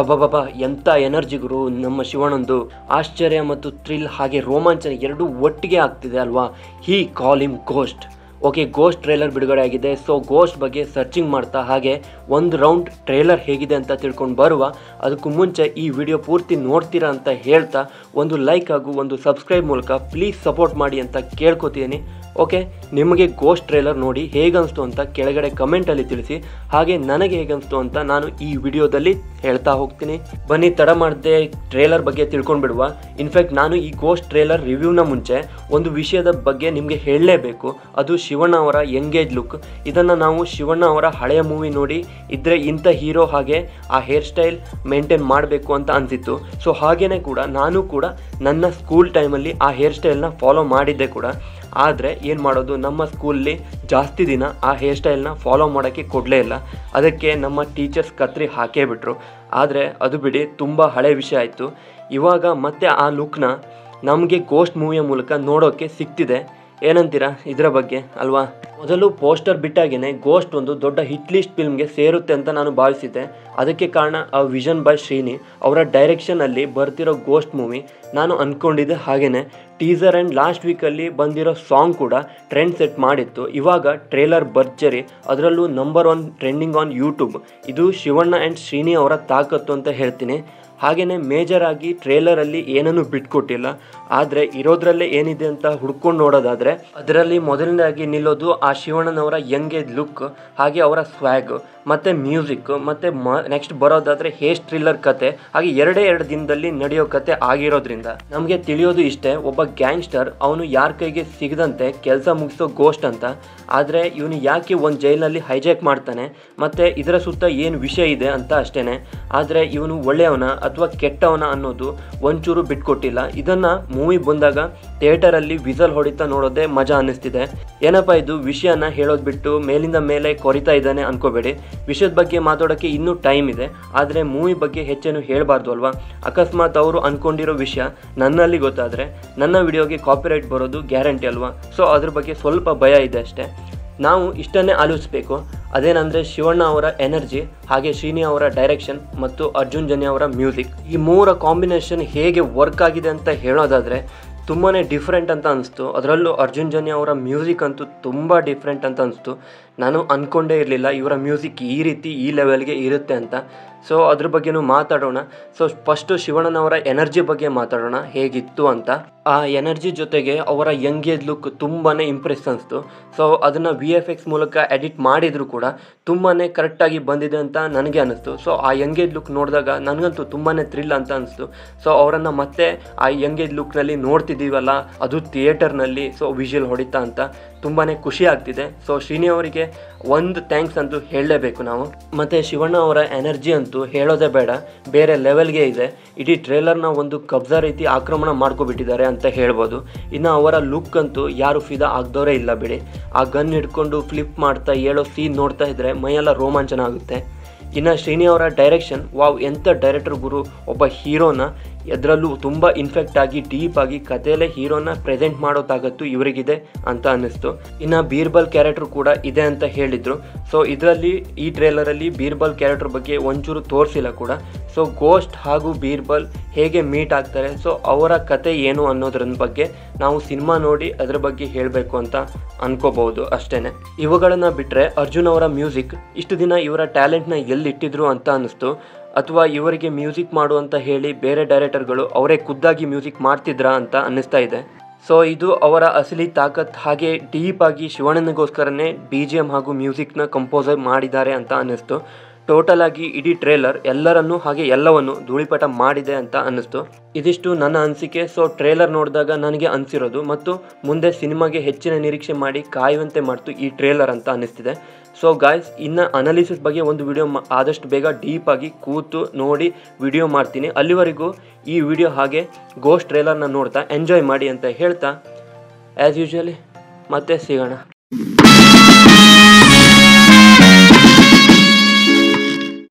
ಅಬ್ಬಬ್ಬಬ್ಬ, ಎಂಥ ಎನರ್ಜಿ ಗುರು. ನಮ್ಮ ಶಿವಣ್ಣಂದು ಆಶ್ಚರ್ಯ ಮತ್ತು ಥ್ರಿಲ್ ಹಾಗೆ ರೋಮಾಂಚನ ಎರಡೂ ಒಟ್ಟಿಗೆ ಆಗ್ತಿದೆ ಅಲ್ವಾ? He call him ghost okay ghost trailer ಬಿಡುಗಡೆ ಆಗಿದೆ. ಸೊ ಗೋಸ್ಟ್ ಬಗ್ಗೆ ಸರ್ಚಿಂಗ್ ಮಾಡ್ತಾ, ಹಾಗೆ ಒಂದು ರೌಂಡ್ ಟ್ರೇಲರ್ ಹೇಗಿದೆ ಅಂತ ತಿಳ್ಕೊಂಡು ಬರುವ. ಅದಕ್ಕೂ ಮುಂಚೆ ಈ ವಿಡಿಯೋ ಪೂರ್ತಿ ನೋಡ್ತೀರಾ ಅಂತ ಹೇಳ್ತಾ, ಒಂದು ಲೈಕ್ ಹಾಗೂ ಒಂದು ಸಬ್ಸ್ಕ್ರೈಬ್ ಮೂಲಕ ಪ್ಲೀಸ್ ಸಪೋರ್ಟ್ ಮಾಡಿ ಅಂತ ಕೇಳ್ಕೊತೀನಿ. ಓಕೆ? ನಿಮಗೆ ಗೋಸ್ಟ್ ಟ್ರೇಲರ್ ನೋಡಿ ಹೇಗನ್ನಿಸ್ತು ಅಂತ ಕೆಳಗಡೆ ಕಮೆಂಟಲ್ಲಿ ತಿಳಿಸಿ. ಹಾಗೆ ನನಗೆ ಹೇಗನ್ನಿಸ್ತು ಅಂತ ನಾನು ಈ ವಿಡಿಯೋದಲ್ಲಿ ಹೇಳ್ತಾ ಹೋಗ್ತೀನಿ. ಬನ್ನಿ, ತಡ ಮಾಡದೆ ಟ್ರೇಲರ್ ಬಗ್ಗೆ ತಿಳ್ಕೊಂಡ್ಬಿಡುವ. ಇನ್ಫ್ಯಾಕ್ಟ್ ನಾನು ಈ ಗೋಸ್ಟ್ ಟ್ರೇಲರ್ ರಿವ್ಯೂನ ಮುಂಚೆ ಒಂದು ವಿಷಯದ ಬಗ್ಗೆ ನಿಮಗೆ ಹೇಳಲೇಬೇಕು. ಅದು ಶಿವಣ್ಣ ಅವರ ಎಂಗೇಜ್ ಲುಕ್ ಇದನ್ನು ನಾವು ಶಿವಣ್ಣ ಅವರ ಹಳೆಯ ಮೂವಿ ನೋಡಿ, ಇದ್ರೆ ಇಂಥ ಹೀರೋ ಹಾಗೆ ಆ ಹೇರ್ ಸ್ಟೈಲ್ ಮೇಂಟೈನ್ ಮಾಡಬೇಕು ಅಂತ ಅನಿಸಿತ್ತು. ಸೊ ಹಾಗೇನೆ ಕೂಡ ನಾನು ಕೂಡ ನನ್ನ ಸ್ಕೂಲ್ ಟೈಮಲ್ಲಿ ಆ ಹೇರ್ ಸ್ಟೈಲ್ನ ಫಾಲೋ ಮಾಡಿದ್ದೆ ಕೂಡ. ಆದರೆ ಏನು ಮಾಡೋದು, ನಮ್ಮ ಸ್ಕೂಲಲ್ಲಿ ಜಾಸ್ತಿ ದಿನ ಆ ಹೇರ್ ಸ್ಟೈಲ್ನ ಫಾಲೋ ಮಾಡೋಕ್ಕೆ ಕೊಡಲೇ ಇಲ್ಲ. ಅದಕ್ಕೆ ನಮ್ಮ ಟೀಚರ್ಸ್ ಕತ್ರಿ ಹಾಕೇ ಬಿಟ್ರು. ಆದರೆ ಅದು ಬಿಡಿ, ತುಂಬ ಹಳೆ ವಿಷಯ ಆಯಿತು. ಇವಾಗ ಮತ್ತೆ ಆ ಲುಕ್ನ ನಮಗೆ ಗೋಸ್ಟ್ ಮೂವಿಯ ಮೂಲಕ ನೋಡೋಕ್ಕೆ ಸಿಗ್ತಿದೆ ಏನಂತೀರಾ ಇದರ ಬಗ್ಗೆ ಅಲ್ವಾ? ಮೊದಲು ಪೋಸ್ಟರ್ ಬಿಟ್ಟಾಗೇನೆ ಗೋಸ್ಟ್ ಒಂದು ದೊಡ್ಡ ಹಿಟ್ ಲಿಸ್ಟ್ ಫಿಲ್ಮ್ಗೆ ಸೇರುತ್ತೆ ಅಂತ ನಾನು ಭಾವಿಸಿದ್ದೆ. ಅದಕ್ಕೆ ಕಾರಣ ಆ ವಿಷನ್ ಬೈ ಶ್ರೀನಿ ಅವರ ಡೈರೆಕ್ಷನಲ್ಲಿ ಬರ್ತಿರೋ ಗೋಸ್ಟ್ ಮೂವಿ ನಾನು ಅಂದ್ಕೊಂಡಿದ್ದೆ ಹಾಗೇನೆ. ಟೀಸರ್ ಆ್ಯಂಡ್ ಲಾಸ್ಟ್ ವೀಕಲ್ಲಿ ಬಂದಿರೋ ಸಾಂಗ್ ಕೂಡ ಟ್ರೆಂಡ್ ಸೆಟ್ ಮಾಡಿತ್ತು. ಇವಾಗ ಟ್ರೇಲರ್ ಭರ್ಜರಿ, ಅದರಲ್ಲೂ number one trending on YouTube ಇದು ಶಿವಣ್ಣ ಆ್ಯಂಡ್ ಶ್ರೀನಿ ಅವರ ತಾಕತ್ತು ಅಂತ ಹೇಳ್ತೀನಿ. ಹಾಗೆಯೇ ಮೇಜರಾಗಿ ಟ್ರೇಲರಲ್ಲಿ ಏನನ್ನು ಬಿಟ್ಕೊಟ್ಟಿಲ್ಲ. ಆದರೆ ಇರೋದ್ರಲ್ಲೇ ಏನಿದೆ ಅಂತ ಹುಡ್ಕೊಂಡು ನೋಡೋದಾದರೆ, ಅದರಲ್ಲಿ ಮೊದಲನೇದಾಗಿ ನಿಲ್ಲೋದು ಆ ಶಿವಣ್ಣನವರ ಯಂಗೇಜ್ ಲುಕ್ ಹಾಗೆ ಅವರ ಸ್ವ್ಯಾಗ್ ಮತ್ತು ಮ್ಯೂಸಿಕ್, ಮತ್ತು ಮ ನೆಕ್ಸ್ಟ್ ಬರೋದಾದರೆ ಹೇಸ್ ಥ್ರಿಲ್ಲರ್ ಕತೆ, ಹಾಗೆ ಎರಡೇ ಎರಡು ದಿನದಲ್ಲಿ ನಡೆಯೋ ಕತೆ ಆಗಿರೋದ್ರಿಂದ ನಮಗೆ ತಿಳಿಯೋದು ಇಷ್ಟೇ, ಒಬ್ಬ ಗ್ಯಾಂಗ್ಸ್ಟರ್ ಅವನು ಯಾರ ಕೈಗೆ ಸಿಗದಂತೆ ಕೆಲಸ ಮುಗಿಸೋ ಗೋಸ್ಟ್ ಅಂತ, ಆದರೆ ಇವನು ಯಾಕೆ ಒಂದು ಜೈಲಲ್ಲಿ ಹೈಜಾಕ್ ಮಾಡ್ತಾನೆ, ಮತ್ತು ಇದರ ಸುತ್ತ ಏನು ವಿಷಯ ಇದೆ ಅಂತ ಅಷ್ಟೇ ಆದರೆ ಇವನು ಒಳ್ಳೆಯವನ ಅಥವಾ ಕೆಟ್ಟವನ ಅನ್ನೋದು ಒಂಚೂರು ಬಿಟ್ಕೊಟ್ಟಿಲ್ಲ. ಇದನ್ನು ಮೂವಿ ಬಂದಾಗ ಥಿಯೇಟರಲ್ಲಿ ವಿಸಲ್ ಹೊಡಿತಾ ನೋಡೋದೇ ಮಜಾ ಅನ್ನಿಸ್ತಿದೆ. ಏನಪ್ಪ ಇದು ವಿಷಯನ ಹೇಳೋದು ಬಿಟ್ಟು ಮೇಲಿಂದ ಮೇಲೆ ಕೊರಿತಾ ಇದ್ದಾನೆ ಅನ್ಕೋಬೇಡಿ. ವಿಷಯದ ಬಗ್ಗೆ ಮಾತಾಡೋಕ್ಕೆ ಇನ್ನೂ ಟೈಮ್ ಇದೆ. ಆದರೆ ಮೂವಿ ಬಗ್ಗೆ ಹೆಚ್ಚೇನು ಹೇಳಬಾರ್ದು ಅಲ್ವಾ? ಅಕಸ್ಮಾತ್ ಅವರು ಅಂದ್ಕೊಂಡಿರೋ ವಿಷಯ ನನ್ನಲ್ಲಿ ಗೊತ್ತಾದರೆ ನನ್ನ ವಿಡಿಯೋಗೆ ಕಾಪಿರೈಟ್ ಬರೋದು ಗ್ಯಾರಂಟಿ ಅಲ್ವಾ? ಸೊ ಅದ್ರ ಬಗ್ಗೆ ಸ್ವಲ್ಪ ಭಯ ಇದೆ ಅಷ್ಟೇ. ನಾವು ಇಷ್ಟನ್ನೇ ಆಲೋಚಿಸಬೇಕು. ಅದೇನಂದರೆ ಶಿವಣ್ಣ ಅವರ ಎನರ್ಜಿ ಹಾಗೆ ಶ್ರೀನಿ ಅವರ ಡೈರೆಕ್ಷನ್ ಮತ್ತು ಅರ್ಜುನ್ ಜನಿ ಅವರ ಮ್ಯೂಸಿಕ್ ಈ ಮೂರ ಕಾಂಬಿನೇಷನ್ ಹೇಗೆ ವರ್ಕ್ ಆಗಿದೆ ಅಂತ ಹೇಳೋದಾದರೆ ತುಂಬಾ ಡಿಫ್ರೆಂಟ್ ಅಂತ ಅನಿಸ್ತು. ಅದರಲ್ಲೂ ಅರ್ಜುನ್ ಜನಿ ಅವರ ಮ್ಯೂಸಿಕ್ ಅಂತೂ ತುಂಬ ಡಿಫ್ರೆಂಟ್ ಅಂತ ಅನಿಸ್ತು. ನಾನು ಅಂದ್ಕೊಂಡೇ ಇರಲಿಲ್ಲ, ಇವರ ಮ್ಯೂಸಿಕ್ ಈ ರೀತಿ ಈ ಲೆವೆಲ್ಗೆ ಇರುತ್ತೆ ಅಂತ. ಸೊ ಅದ್ರ ಬಗ್ಗೆನೂ ಮಾತಾಡೋಣ. ಸೊ ಫಸ್ಟು ಶಿವಣ್ಣನವರ ಎನರ್ಜಿ ಬಗ್ಗೆ ಮಾತಾಡೋಣ. ಹೇಗಿತ್ತು ಅಂತ. ಆ ಎನರ್ಜಿ ಜೊತೆಗೆ ಅವರ ಯಂಗೇಜ್ ಲುಕ್ ತುಂಬಾ ಇಂಪ್ರೆಸ್ ಅನಿಸ್ತು. ಸೊ ಅದನ್ನು ವಿ ಎಫ್ ಎಕ್ಸ್ ಮೂಲಕ ಎಡಿಟ್ ಮಾಡಿದರೂ ಕೂಡ ತುಂಬಾ ಕರೆಕ್ಟಾಗಿ ಬಂದಿದೆ ಅಂತ ನನಗೆ ಅನ್ನಿಸ್ತು ಸೊ ಆ ಯಂಗೇಜ್ ಲುಕ್ ನೋಡಿದಾಗ ನನಗಂತೂ ತುಂಬಾ ಥ್ರಿಲ್ ಅಂತ ಅನಿಸ್ತು. ಸೊ ಅವರನ್ನು ಮತ್ತೆ ಆ ಯಂಗೇಜ್ ಲುಕ್ನಲ್ಲಿ ನೋಡ್ತಿದ್ದೀವಲ್ಲ, ಅದು ಥಿಯೇಟರ್ನಲ್ಲಿ ಸೊ ವಿಜುವಲ್ ಹೊಡಿತಾ ಅಂತ ತುಂಬಾ ಖುಷಿ ಆಗ್ತಿದೆ. ಸೊ ಶ್ರೀನಿ ಅವರಿಗೆ ಒಂದು ಥ್ಯಾಂಕ್ಸ್ ಅಂತೂ ಹೇಳಲೇಬೇಕು ನಾವು. ಮತ್ತು ಶಿವಣ್ಣ ಅವರ ಎನರ್ಜಿ ಅಂತೂ ಹೇಳೋದೇ ಬೇಡ. ಬೇರೆ ಲೆವೆಲ್ಗೆ ಇದೆ. ಇಡೀ ಟ್ರೇಲರ್ನ ಒಂದು ಕಬ್ಜಾ ರೀತಿ ಆಕ್ರಮಣ ಮಾಡ್ಕೊಬಿಟ್ಟಿದ್ದಾರೆ ಅಂತ ಹೇಳ್ಬೋದು. ಇನ್ನು ಅವರ ಲುಕ್ ಅಂತೂ ಯಾರು ಫಿದಾ ಆಗ್ದವರೇ ಇಲ್ಲ ಬಿಡಿ. ಆ ಗನ್ ಹಿಡ್ಕೊಂಡು ಫ್ಲಿಪ್ ಮಾಡ್ತಾ ಹೇಳೋ ಸೀನ್ ನೋಡ್ತಾ ಇದ್ರೆ ಮೈಯೆಲ್ಲ ರೋಮಾಂಚನ ಆಗುತ್ತೆ. ಇನ್ನು ಶ್ರೀನಿ ಅವರ ಡೈರೆಕ್ಷನ್, ವಾವ್, ಎಂಥ ಡೈರೆಕ್ಟರ್ ಗುರು, ಒಬ್ಬ ಹೀರೋನ. ಅದರಲ್ಲೂ ತುಂಬ ಇನ್ಫೆಕ್ಟ್ ಆಗಿ ಡೀಪ್ ಆಗಿ ಕಥೆಯಲ್ಲೇ ಹೀರೋನ ಪ್ರೆಸೆಂಟ್ ಮಾಡೋ ತಾಕತ್ತು ಇವರಿಗಿದೆ ಅಂತ ಅನ್ನಿಸ್ತು. ಇನ್ನು ಬೀರ್ಬಲ್ ಕ್ಯಾರೆಕ್ಟರ್ ಕೂಡ ಇದೆ ಅಂತ ಹೇಳಿದರು. ಸೊ ಇದರಲ್ಲಿ ಈ ಟ್ರೇಲರಲ್ಲಿ ಬೀರ್ಬಲ್ ಕ್ಯಾರೆಕ್ಟರ್ ಬಗ್ಗೆ ಒಂಚೂರು ತೋರಿಸಿಲ್ಲ ಕೂಡ. ಸೊ ಗೋಸ್ಟ್ ಹಾಗೂ ಬೀರ್ಬಲ್ ಹೇಗೆ ಮೀಟ್ ಆಗ್ತಾರೆ? ಸೊ ಅವರ ಕತೆ ಏನು ಅನ್ನೋದ್ರ ಬಗ್ಗೆ ನಾವು ಸಿನಿಮಾ ನೋಡಿ ಅದರ ಬಗ್ಗೆ ಹೇಳಬೇಕು ಅಂತ ಅನ್ಕೋಬಹುದು ಅಷ್ಟೇ ಇವುಗಳನ್ನು ಬಿಟ್ಟರೆ ಅರ್ಜುನ್ ಅವರ ಮ್ಯೂಸಿಕ್ ಇಷ್ಟು ದಿನ ಇವರ ಟ್ಯಾಲೆಂಟ್ನ ಎಲ್ಲಿಟ್ಟಿದ್ರು ಅಂತ ಅನ್ನಿಸ್ತು. ಅಥವಾ ಇವರಿಗೆ ಮ್ಯೂಸಿಕ್ ಮಾಡು ಅಂತ ಹೇಳಿ ಬೇರೆ ಡೈರೆಕ್ಟರ್ಗಳು ಅವರೇ ಖುದ್ದಾಗಿ ಮ್ಯೂಸಿಕ್ ಮಾಡ್ತಿದ್ರಾ ಅಂತ ಅನ್ನಿಸ್ತಾ ಇದೆ. ಸೊ, ಇದು ಅವರ ಅಸಲಿ ತಾಕತ್ ಹಾಗೆ ಡೀಪ್ ಆಗಿ ಶಿವಣ್ಣನಿಗೋಸ್ಕರನೇ ಬಿ ಜಿ ಎಂ ಹಾಗೂ ಮ್ಯೂಸಿಕ್ನ ಕಂಪೋಸರ್ ಮಾಡಿದ್ದಾರೆ ಅಂತ ಅನ್ನಿಸ್ತು. ಟೋಟಲ್ ಆಗಿ ಇಡೀ ಟ್ರೇಲರ್ ಎಲ್ಲರನ್ನೂ ಹಾಗೆ ಎಲ್ಲವನ್ನು ಧೂಳಿಪಟ ಮಾಡಿದೆ ಅಂತ ಅನ್ನಿಸ್ತು. ಇದಿಷ್ಟು ನನ್ನ ಅನಿಸಿಕೆ. ಸೊ, ಟ್ರೇಲರ್ ನೋಡಿದಾಗ ನನಗೆ ಅನಿಸಿರೋದು ಮತ್ತು ಮುಂದೆ ಸಿನಿಮಾಗೆ ಹೆಚ್ಚಿನ ನಿರೀಕ್ಷೆ ಮಾಡಿ ಕಾಯುವಂತೆ ಮಾಡ್ತು ಈ ಟ್ರೇಲರ್ ಅಂತ ಅನ್ನಿಸ್ತಿದೆ. ಸೊ ಗಾಯ್ಸ್ ಇನ್ನು ಅನಾಲಿಸಿಸ್ ಬಗ್ಗೆ ಒಂದು ವಿಡಿಯೋ ಆದಷ್ಟು ಬೇಗ ಡೀಪಾಗಿ ಕೂತು ನೋಡಿ ವಿಡಿಯೋ ಮಾಡ್ತೀನಿ. ಅಲ್ಲಿವರೆಗೂ ಈ ವಿಡಿಯೋ ಹಾಗೆ ಗೋಸ್ಟ್ ಟ್ರೇಲರ್ನ ನೋಡ್ತಾ ಎಂಜಾಯ್ ಮಾಡಿ ಅಂತ ಹೇಳ್ತಾ ಆ್ಯಸ್ ಯೂಶ್ವಲಿ ಮತ್ತೆ ಸಿಗೋಣ.